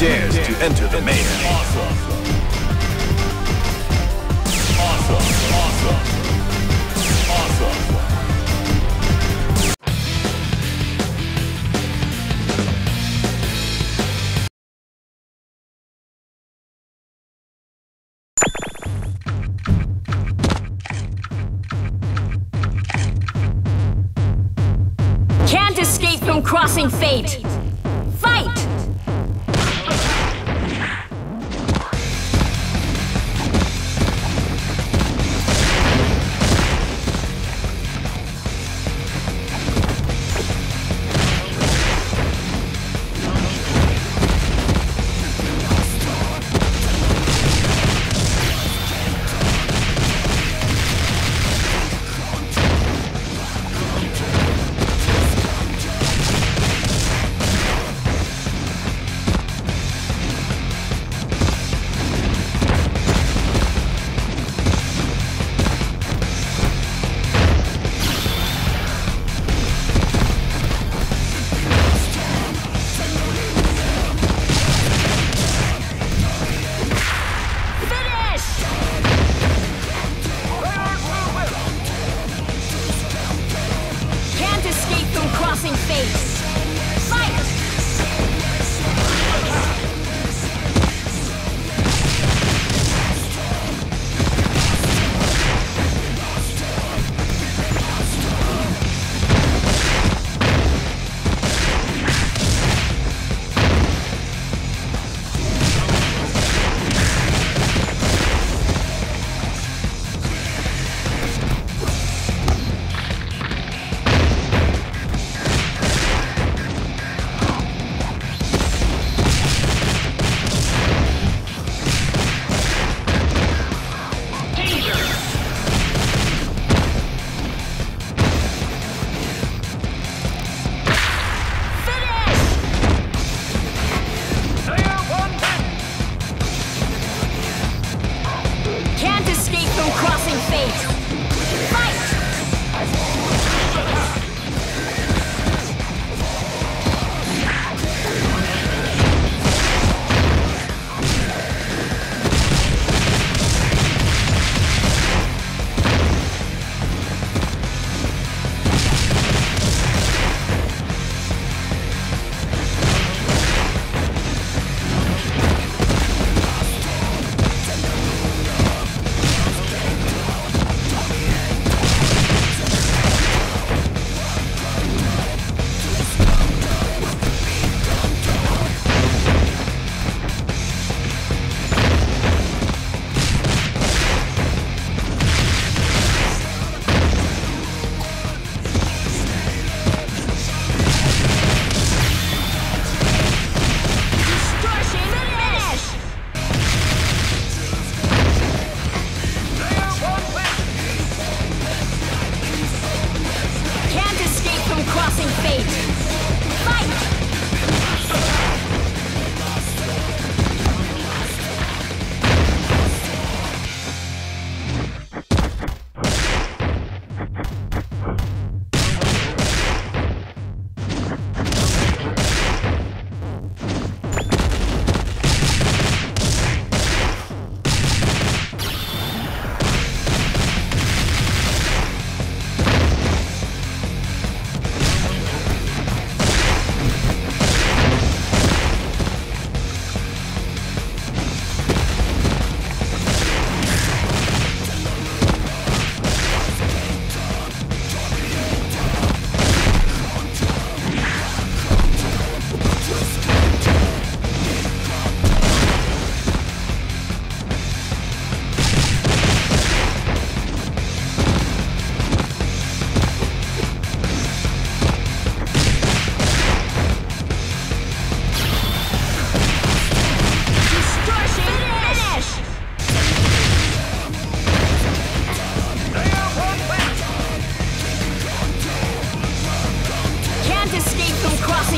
dares to enter the. Awesome. Awesome. Can't escape from crossing fate. Fight!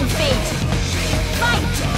Fate. Fight!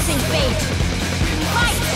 Crossing fate! Fight!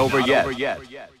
Over yet.